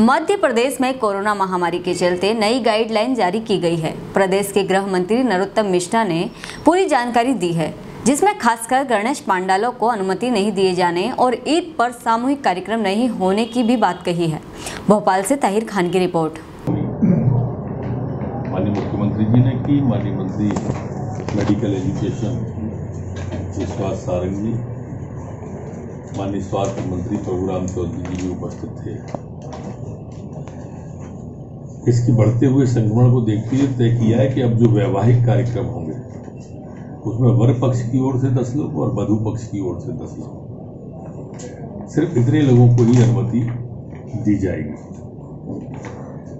मध्य प्रदेश में कोरोना महामारी के चलते नई गाइडलाइन जारी की गई है। प्रदेश के गृह मंत्री नरोत्तम मिश्रा ने पूरी जानकारी दी है, जिसमें खासकर गणेश पांडालों को अनुमति नहीं दिए जाने और ईद पर सामूहिक कार्यक्रम नहीं होने की भी बात कही है। भोपाल से ताहिर खान की रिपोर्ट। माननीय मुख्यमंत्री जी ने की, माननीय मंत्री मेडिकल एजुकेशन विश्वास सारंग जी माननीय स्वास्थ्य मंत्री प्रभुराम चौधरी जी भी उपस्थित थे। इसकी बढ़ते हुए संक्रमण को देखते हुए तय किया है कि अब जो वैवाहिक कार्यक्रम होंगे, उसमें वर पक्ष की ओर से दस लोग और वधु पक्ष की ओर से दस लोग। सिर्फ़ इतने लोगों को ही अनुमति दी जाएगी।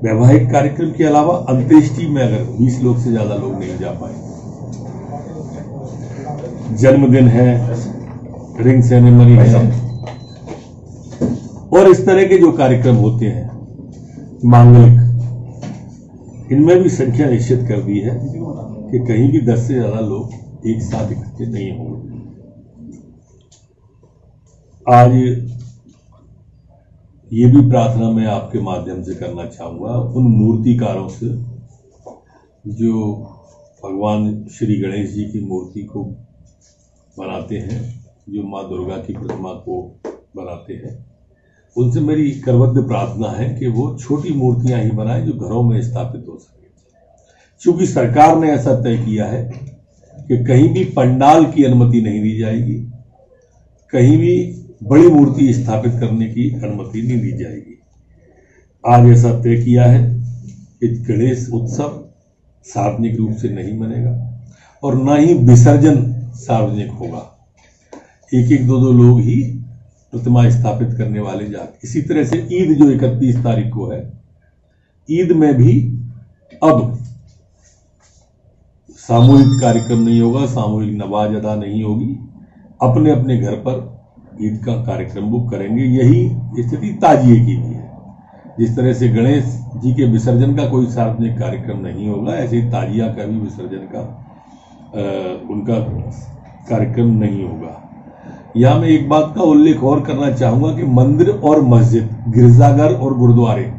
वैवाहिक कार्यक्रम के अलावा अंत्येष्टि में अगर 20 लोग से ज़्यादा लोग नहीं जा पाए, जन्मदिन है, रिंग सेरेमनी है, और इस तरह के जो कार्यक्रम होते हैं, मांगलिक इनमें भी संख्या निश्चित कर दी है कि कहीं भी दस से ज़्यादा लोग एक साथ इकट्ठे नहीं होंगे। आज ये भी प्रार्थना मैं आपके माध्यम से करना चाहूँगा। उन मूर्तिकारों से जो भगवान श्री गणेश जी की मूर्ति को बनाते हैं, जो माँ दुर्गा की प्रतिमा को बनाते हैं उनसे मेरी करबद्ध प्रार्थना है कि वो छोटी मूर्तियाँ ही बनाएँ जो घरों में स्थापित हो सके। क्योंकि सरकार ने ऐसा तय किया है कि कहीं भी पंडाल की अनुमति नहीं दी जाएगी, कहीं भी बड़ी मूर्ति स्थापित करने की अनुमति नहीं दी जाएगी। आज ऐसा तय किया है कि गणेश उत्सव सार्वजनिक रूप से नहीं बनेगा और ना ही विसर्जन सार्वजनिक होगा। एक एक दो दो लोग ही प्रतिमा स्थापित करने वाले जाते। इसी तरह से ईद जो 31 तारीख को है ईद में भी अब सामूहिक कार्यक्रम नहीं होगा सामूहिक नमाज़ अदा नहीं होगी। अपने अपने घर पर ईद का कार्यक्रम बुक करेंगे। यही स्थिति ताजिए की भी है। जिस तरह से गणेश जी के विसर्जन का कोई सार्वजनिक कार्यक्रम नहीं होगा ऐसे ही ताजिया का भी विसर्जन का आ, उनका कार्यक्रम नहीं होगा। यहाँ मैं एक बात का उल्लेख और करना चाहूँगा कि मंदिर और मस्जिद, गिरजाघर और गुरुद्वारे,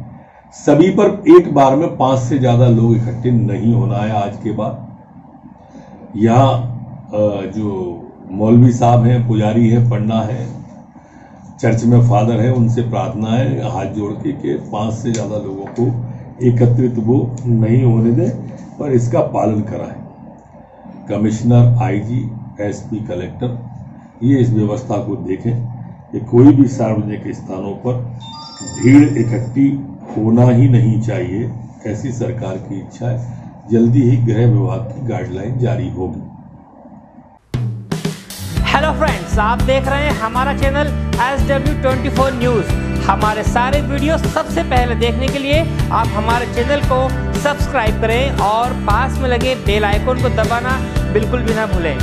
सभी पर एक बार में पाँच से ज़्यादा लोग इकट्ठे नहीं होना है आज के बाद। यहाँ जो मौलवी साहब हैं, पुजारी है पढ़ना है, चर्च में फादर है, उनसे प्रार्थना है, हाथ जोड़ के कि पाँच से ज़्यादा लोगों को एकत्रित वो नहीं होने दें, पर इसका पालन कराएँ। कमिश्नर, आईजी, एसपी, कलेक्टर ये इस व्यवस्था को देखें कि कोई भी सार्वजनिक स्थानों पर भीड़ इकट्ठी होना ही नहीं चाहिए। ऐसी सरकार की इच्छा है? जल्दी ही गृह विभाग की गाइडलाइन जारी होगी। हेलो फ्रेंड्स आप देख रहे हैं हमारा channel S W twenty four news हमारे सारे वीडियो सबसे पहले देखने के लिए आप हमारे चैनल को सब्सक्राइब करें और पास में लगे बेल आइकन को दबाना बिल्कुल भी ना भूलें।